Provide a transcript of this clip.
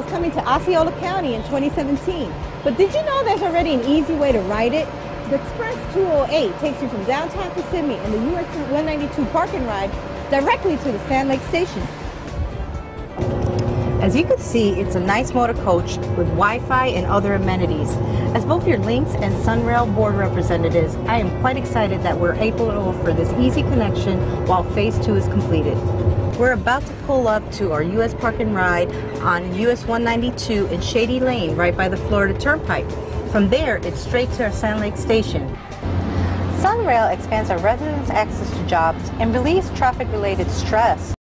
Is coming to Osceola County in 2017. But did you know there's already an easy way to ride it? The Express 208 takes you from downtown Kissimmee and the US 192 park and ride directly to the Sand Lake Station. As you can see, it's a nice motor coach with Wi-Fi and other amenities. As both your Lynx and Sunrail board representatives, I am quite excited that we're able to offer this easy connection while Phase 2 is completed. We're about to pull up to our US Park and Ride on US 192 in Shady Lane, right by the Florida Turnpike. From there, it's straight to our Sand Lake Station. Sunrail expands our residents' access to jobs and relieves traffic-related stress.